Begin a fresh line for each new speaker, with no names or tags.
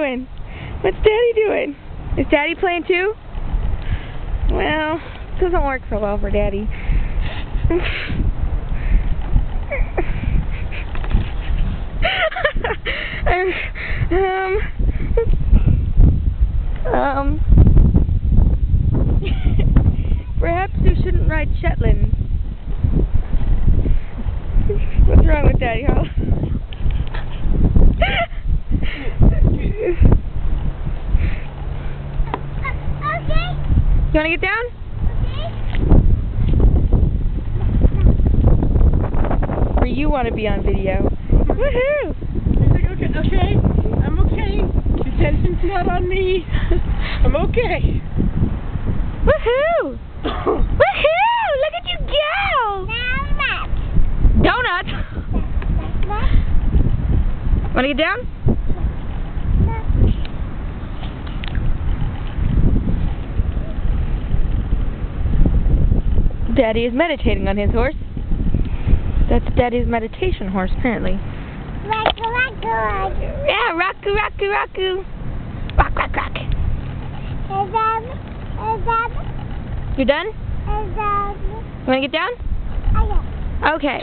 Daddy doing? Is Daddy playing too? Well, doesn't work so well for Daddy. um, um, perhaps you shouldn't ride Shetland. What's wrong with Daddy? You want to get down? Okay. Or you want to be on video? Woohoo!
He's like, okay, okay, I'm okay. The tension's not on me. I'm okay.
Woohoo! Woohoo! Look at you go!
Now
Donut! Want to get down? Daddy is meditating on his horse. That's Daddy's meditation horse, apparently.
Rock, rock.
Yeah, rocku, rocku, rocku. Rock, rock, rock.
Is that, is that,
You done?
is that,
You want to get down?
okay.
Okay.